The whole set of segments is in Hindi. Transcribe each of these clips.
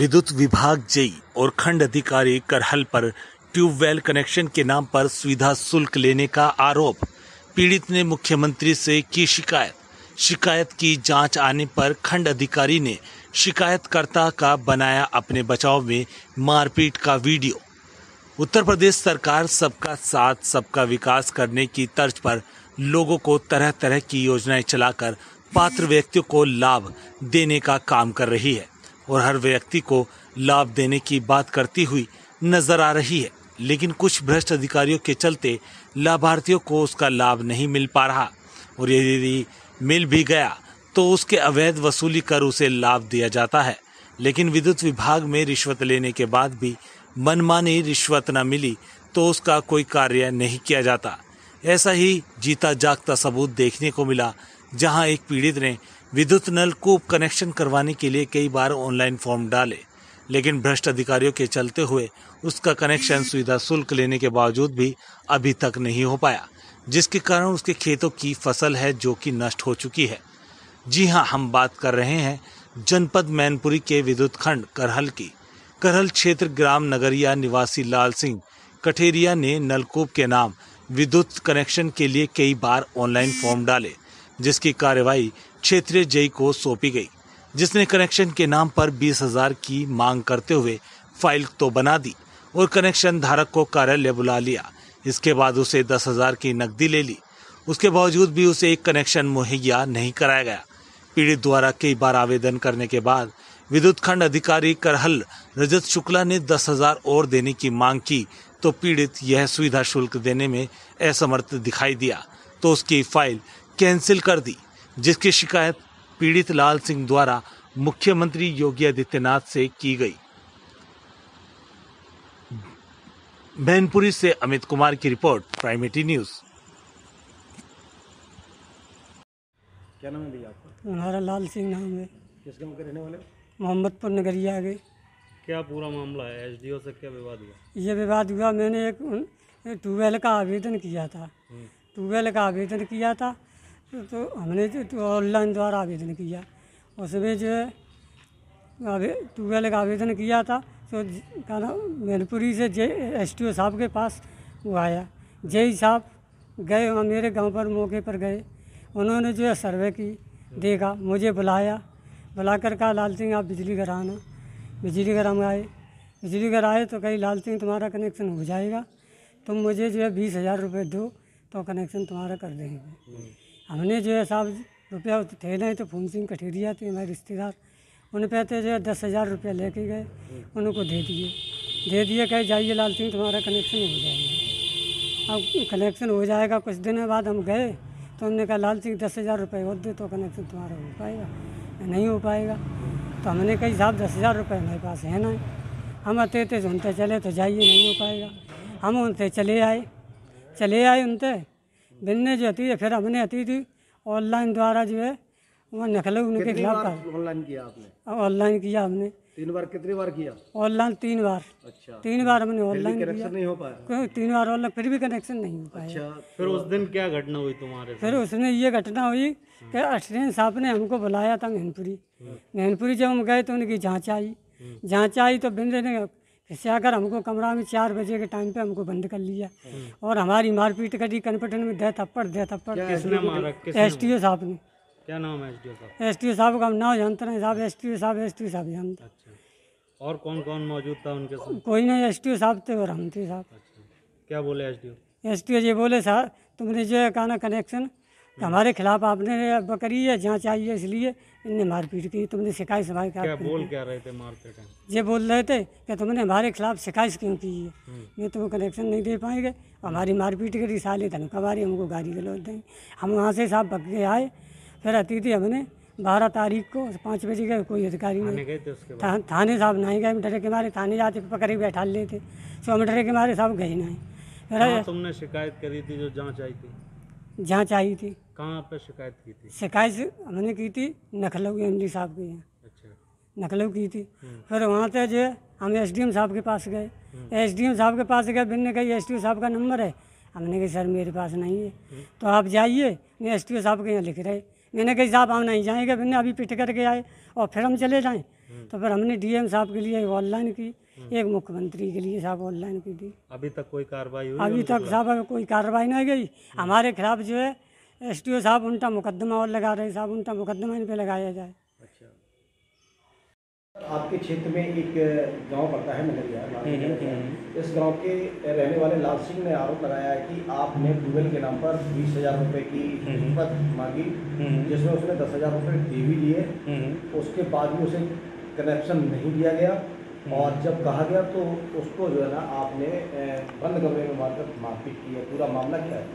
विद्युत विभाग जेई और खंड अधिकारी करहल पर ट्यूबवेल कनेक्शन के नाम पर सुविधा शुल्क लेने का आरोप। पीड़ित ने मुख्यमंत्री से की शिकायत। शिकायत की जाँच आने पर खंड अधिकारी ने शिकायतकर्ता का बनाया अपने बचाव में मारपीट का वीडियो। उत्तर प्रदेश सरकार सबका साथ, सबका विकास करने की तर्ज पर लोगों को तरह तरह की योजनाएँ चलाकर पात्र व्यक्तियों को लाभ देने का काम कर रही है। और हर व्यक्ति को लाभ देने की बात करती हुई नज़र आ रही है। लेकिन कुछ भ्रष्ट अधिकारियों के चलते लाभार्थियों को उसका लाभ नहीं मिल पा रहा। और यदि मिल भी गया तो उसके अवैध वसूली कर उसे लाभ दिया जाता है। लेकिन विद्युत विभाग में रिश्वत लेने के बाद भी मनमानी रिश्वत न मिली तो उसका कोई कार्य नहीं किया जाता। ऐसा ही जीता जागता सबूत देखने को मिला, जहाँ एक पीड़ित ने विद्युत नलकूप कनेक्शन करवाने के लिए कई बार ऑनलाइन फॉर्म डाले, लेकिन भ्रष्ट अधिकारियों के चलते हुए उसका कनेक्शन सुविधा शुल्क लेने के बावजूद भी अभी तक नहीं हो पाया, जिसके कारण उसके खेतों की फ़सल है जो कि नष्ट हो चुकी है। जी हाँ हम बात कर रहे हैं जनपद मैनपुरी के विद्युत खंड करहल की। करहल क्षेत्र ग्राम नगरिया निवासी लाल सिंह कठेरिया ने नलकूप के नाम विद्युत कनेक्शन के लिए कई बार ऑनलाइन फॉर्म डाले, जिसकी कार्यवाही क्षेत्रीय जय को सौंपी गई, जिसने कनेक्शन के नाम पर बीस हज़ार की मांग करते हुए फ़ाइल तो बना दी और कनेक्शन धारक को कार्यालय बुला लिया। इसके बाद उसे दस हज़ार की नकदी ले ली। उसके बावजूद भी उसे एक कनेक्शन मुहैया नहीं कराया गया। पीड़ित द्वारा कई बार आवेदन करने के बाद विद्युत खंड अधिकारी करहल रजत शुक्ला ने दस हज़ार और देने की मांग की तो पीड़ित यह सुविधा शुल्क देने में असमर्थ दिखाई दिया तो उसकी फ़ाइल कैंसिल कर दी। जिसकी शिकायत पीड़ित लाल सिंह द्वारा मुख्यमंत्री योगी आदित्यनाथ से की गई। मैनपुरी से अमित कुमार की रिपोर्ट प्राइमेटी न्यूज़। क्या नाम है भैया आपका? हमारा लाल सिंह नाम है। किस गाँव के रहने वाले मोहम्मदपुर नगरिया आगे। क्या पूरा मामला है? एसडीओ से क्या विवाद हुआ? ये विवाद हुआ मैंने एक ट्यूबवेल का आवेदन किया था। ट्यूबवेल का आवेदन किया था तो, तो हमने जो तो ऑनलाइन द्वारा आवेदन किया। उसमें जो है ट्यूबवेल का आवेदन किया था। तो ज- का नाम मैनपुरी से जे एस टी ओ साहब के पास वो आया। जय साहब गए वहाँ मेरे गाँव पर मौके पर गए। उन्होंने जो है सर्वे की देखा मुझे बुलाया। बुला कर कहा लाल सिंह आप बिजली घर आना। बिजली घर हम आए। बिजली घर आए तो कहीं लाल सिंह तुम्हारा कनेक्शन हो जाएगा। तुम मुझे जो है बीस हज़ार रुपये दो तो कनेक्शन तुम्हारा कर देंगे। हमने जो है साहब रुपया तो थे नहीं तो फूम सिंह कठेरिया थे हमारे रिश्तेदार। उन पे तो जो है दस हज़ार रुपया लेके गए, उनको दे दिए। दे दिए, कहे जाइए लाल सिंह तुम्हारा कनेक्शन हो जाएगा। अब कनेक्शन हो जाएगा कुछ दिनों बाद हम गए तो हमने कहा लाल सिंह दस हज़ार रुपये और दे तो कनेक्शन तुम्हारा हो पाएगा, नहीं हो पाएगा। तो हमने कही, साहब, दस हज़ार रुपये हमारे पास है ना। हम आते थे उनते चले तो जाइए, नहीं हो पाएगा। हम उनसे चले आए। चले आए उनते बिनने जो हती फिर हमने हती थी ऑनलाइन द्वारा जो है वो नकल उनके खिलाफ कर ऑनलाइन किया आपने? ऑनलाइन किया हमने। तीन बार कितनी बार किया? ऑनलाइन तीन बार। अच्छा। तीन बार हमने ऑनलाइन कनेक्शन नहीं हो पाया? तीन बार ऑनलाइन फिर भी कनेक्शन नहीं हो पाया। अच्छा फिर उस दिन क्या घटना हुई तुम्हारे फिर उसमें ये घटना हुई कि अश्विन साहब ने हमको बुलाया था मेहनपुरी। मेहनपुरी जब हम गए तो उनकी जाँच आई। जाँच आई तो बिंदे ने फिर आकर हमको कमरा में चार बजे के टाइम पे हमको बंद कर लिया। और हमारी मारपीट करी कन्पटन में दे थप्पड़ दे थप्पड़। किसने मारा? एस टी ओ साहब ने। क्या नाम है एसडीओ साहब? एस टी ओ साहब का हम नाम जानते नहीं साहब एस टी ओ साहब एस टी ओ साहब जानते। अच्छा। और कौन कौन मौजूद था उनके साथ? कोई नहीं एस टी ओ साहब थे और हम थे साहब। अच्छा। क्या बोले S T O S T O ji बोले साहब तुमने जो है कहा ना हमारे खिलाफ आपने बकरी है जाँच आई है इसलिए इनने मारपीट की तुमने शिकायत क्या बोल क्या रहे थे मारते टाइम ये बोल रहे थे कि तुमने हमारे खिलाफ शिकायत क्यों की है? ये तुम कनेक्शन नहीं दे पाएँगे। हमारी मारपीट करी साले धनकवारी हमको गाड़ी गलौज देंगे। हम वहाँ से साहब भग के आए। फिर अतिथि हमने बारह तारीख को पाँच बजे गए कोई अधिकारी नहीं। थाने थे साहब नहीं गए डरे के मारे थाने जाते पकड़े के बैठा लेते। सो हम डरे के मारे साहब गए नहीं। तुमने शिकायत करी थी जो जाँच आई थी? जाँच आई थी। कहाँ पर शिकायत की थी? शिकायत हमने की थी नखलऊ एम डी साहब के यहाँ। अच्छा। नखलऊ की थी। फिर वहाँ से जो हम एस डी एम साहब के पास गए। एस डी एम साहब के पास गए बिन ने कही एस साहब का नंबर है। हमने कही सर मेरे पास नहीं है। तो आप जाइए मैं एस साहब के यहाँ लिख रहे। मैंने कही साहब हम नहीं जाएँगे। बिन ने अभी पिट करके आए और फिर हम चले जाएँ। तो फिर हमने डीएम साहब के लिए ऑनलाइन की एक मुख्यमंत्री के लिए साहब ऑनलाइन की थी। अभी तक कोई कार्रवाई अभी तक साहब कोई कार्रवाई नहीं गई हमारे खिलाफ जो है एस टी ओ साहब उनका मुकदमा और लगा रहे साहब उनका मुकदमा इन पे लगाया जाए। आपके क्षेत्र में एक गाँव पड़ता है नगरिया इस गाँव के रहने वाले लाल सिंह ने आरोप लगाया है कि आपने ट्यूबवेल के नाम पर बीस हज़ार रुपये की रिश्वत मांगी जिसमें उसने दस हज़ार रुपये दे भी लिए उसके बाद भी उसे कनेक्शन नहीं दिया गया। और जब कहा गया तो उसको जो है ना आपने बंद कमरे में मारकर मारपीट की है। पूरा मामला क्या है?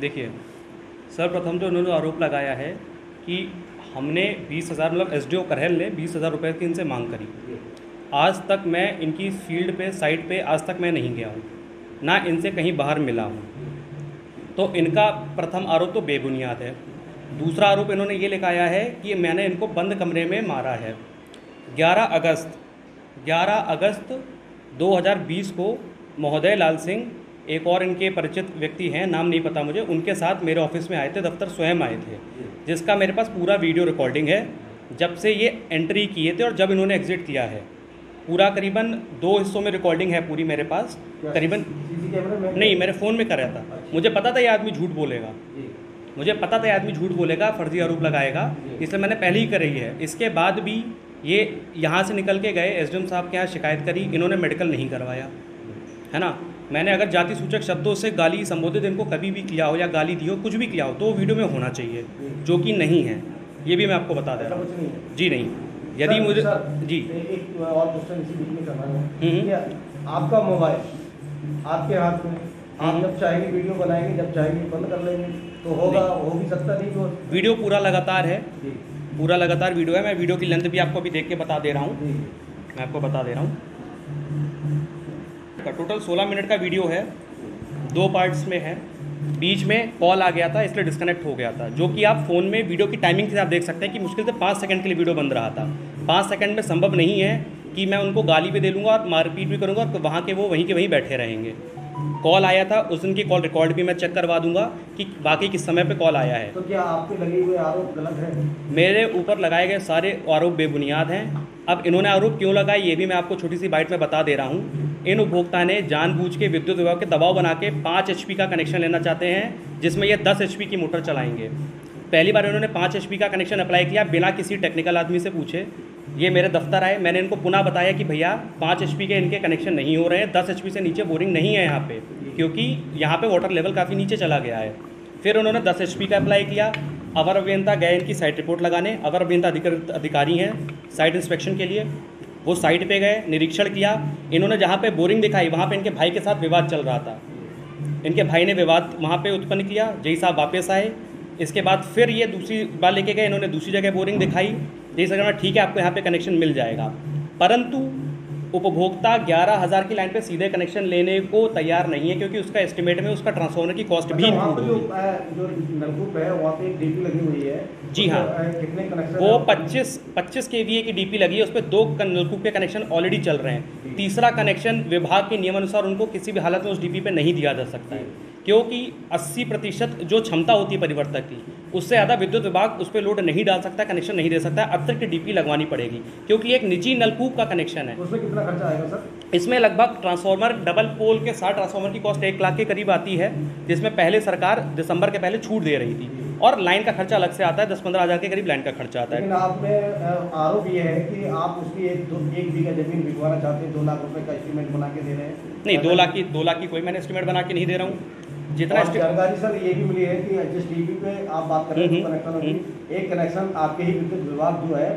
देखिए सर्वप्रथम तो उन्होंने आरोप लगाया है कि हमने बीस हज़ार मतलब एस डी ओ करहल ने बीस हज़ार रुपये की इनसे मांग करी। आज तक मैं इनकी फ़ील्ड पे, साइट पे आज तक मैं नहीं गया हूँ, ना इनसे कहीं बाहर मिला हूँ। तो इनका प्रथम आरोप तो बेबुनियाद है। दूसरा आरोप इन्होंने ये लिखाया है कि मैंने इनको बंद कमरे में मारा है। 11 अगस्त 11 अगस्त 2020 को महोदय लाल सिंह एक और इनके परिचित व्यक्ति हैं नाम नहीं पता मुझे उनके साथ मेरे ऑफ़िस में आए थे दफ्तर स्वयं आए थे जिसका मेरे पास पूरा वीडियो रिकॉर्डिंग है जब से ये एंट्री किए थे और जब इन्होंने एग्ज़िट किया है। पूरा करीबन दो हिस्सों में रिकॉर्डिंग है पूरी मेरे पास करीबन नहीं मेरे फ़ोन में कराया था। मुझे पता था ये आदमी झूठ बोलेगा। मुझे पता था ये आदमी झूठ बोलेगा फर्जी आरोप लगाएगा इसलिए मैंने पहले ही करी है। इसके बाद भी ये यहाँ से निकल के गए एसडीएम साहब के यहाँ शिकायत करी इन्होंने मेडिकल नहीं करवाया। है ना? मैंने अगर जाति सूचक शब्दों से गाली संबोधित इनको कभी भी किया हो या गाली दी हो कुछ भी किया हो तो वीडियो में होना चाहिए जो कि नहीं है। ये भी मैं आपको बता दे रहा है। हूँ जी नहीं। यदि मुझे सर, जी। एक और क्वेश्चन इसी बीच में करना है। हम्म। आपका मोबाइल आपके हाथ में आप हम्म। जब चाहेंगे वीडियो बनाएँगे जब चाहेंगे बंद कर लेंगे तो होगा हो भी सकता नहीं तो वीडियो पूरा लगातार है। पूरा लगातार वीडियो है। मैं वीडियो की लेंथ भी आपको अभी देख के बता दे रहा हूँ। मैं आपको बता दे रहा हूँ। का टोटल 16 मिनट का वीडियो है। दो पार्ट्स में है। बीच में कॉल आ गया था इसलिए डिस्कनेक्ट हो गया था। जो कि आप फ़ोन में वीडियो की टाइमिंग से आप देख सकते हैं कि मुश्किल से पाँच सेकंड के लिए वीडियो बंद रहा था। पाँच सेकंड में संभव नहीं है कि मैं उनको गाली भी दे लूँगा और मारपीट भी करूँगा और वहाँ के वो वहीं के वहीं बैठे रहेंगे। कॉल आया था उस दिन की कॉल रिकॉर्ड भी मैं चेक करवा दूँगा कि वाकई किस समय पे कॉल आया है। तो क्या आपके लगे हुए आरोप गलत है? मेरे ऊपर लगाए गए सारे आरोप बेबुनियाद हैं। अब इन्होंने आरोप क्यों लगाए ये भी मैं आपको छोटी सी बाइट में बता दे रहा हूँ। इन उपभोक्ता ने जानबूझ के विद्युत विभाग के दबाव बना के पाँच एच का कनेक्शन लेना चाहते हैं, जिसमें यह दस एच की मोटर चलाएँगे। पहली बार इन्होंने पाँच एच का कनेक्शन अप्लाई किया, बिना किसी टेक्निकल आदमी से पूछे। ये मेरे दफ्तर आए, मैंने इनको पुनः बताया कि भैया, पाँच एच के इनके कनेक्शन नहीं हो रहे हैं, दस एच से नीचे बोरिंग नहीं है यहाँ पे, क्योंकि यहाँ पे वाटर लेवल काफ़ी नीचे चला गया है। फिर उन्होंने दस एच का अप्लाई किया। अवर अभियंता गए इनकी साइट रिपोर्ट लगाने। अवर अभियंता अधिकारी हैं साइट इंस्पेक्शन के लिए। वो साइट पे गए, निरीक्षण किया। इन्होंने जहाँ पे बोरिंग दिखाई, वहाँ पे इनके भाई के साथ विवाद चल रहा था। इनके भाई ने विवाद वहाँ पे उत्पन्न किया, जय साहब वापस आए। इसके बाद फिर ये दूसरी बार लेके गए, इन्होंने दूसरी जगह बोरिंग दिखाई। जय साहब ठीक है, आपको यहाँ पर कनेक्शन मिल जाएगा। परंतु उपभोक्ता ग्यारह हज़ार की लाइन पे सीधे कनेक्शन लेने को तैयार नहीं है क्योंकि उसका एस्टिमेट में उसका ट्रांसफॉर्मर की कॉस्ट भी अच्छा, पे जो नलकूप है वहाँ पे डीपी लगी हुई है। जी हाँ। कितने कनेक्शन वो? 25 25 के की डीपी लगी है उस पर दो नलकूप के कनेक्शन ऑलरेडी चल रहे हैं। तीसरा कनेक्शन विभाग के नियमानुसार उनको किसी भी हालत में उस डीपी पे नहीं दिया जा सकता है। क्योंकि 80 प्रतिशत जो क्षमता होती है परिवर्तक की उससे ज़्यादा विद्युत विभाग उस पर लोड नहीं डाल सकता कनेक्शन नहीं दे सकता अतिरिक्त डीपी लगवानी पड़ेगी। क्योंकि एक निजी नलकूप का कनेक्शन है। उसमें कितना खर्चा आएगा सर? इसमें लगभग ट्रांसफार्मर डबल पोल के साथ ट्रांसफार्मर की कॉस्ट एक लाख के करीब आती है जिसमें पहले सरकार दिसंबर के पहले छूट दे रही थी। और लाइन का खर्चा अलग से आता है दस पंद्रह हज़ार के करीब लाइन का खर्चा आता है। लेकिन आप में आरोप ये है कि आप उसकी एक दो एक बीघा ज़मीन बिकवाना चाहते हैं दो लाख रुपए का एस्टीमेट बना के दे रहे हैं। नहीं दो लाख की दो लाख की कोई मैंने एस्टिमेट बना के नहीं दे रहा हूँ। जितना जानकारी सर ये भी मिली है कि जिस टीवी पे आप बात कर रहे हैं कनेक्शन होगी एक कनेक्शन आपके ही विद्युत विभाग जो है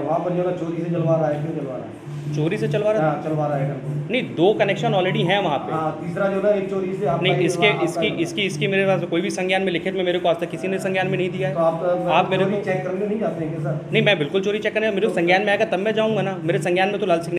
वहाँ पर जो है चोरी से जलवा रहा है क्यों जलवा रहा है? चोरी से चलवा रहा हाँ? चलवा रहा है नहीं दो कनेक्शन ऑलरेडी हैं वहाँ पे। हाँ तीसरा जो है ना एक चोरी से नहीं इसके इसकी ही- इसकी इसकी मेरे पास कोई भी संज्ञान में लिखित में मेरे को आज तक किसी ने संज्ञान में नहीं दिया तो है आप अ, आप मेरे को- चेक करने नहीं जाते हैं सर? नहीं मैं बिल्कुल चोरी चेक करने मेरे संज्ञान में आएगा तब मैं जाऊँगा ना। मेरे संज्ञान में तो लाल सिंह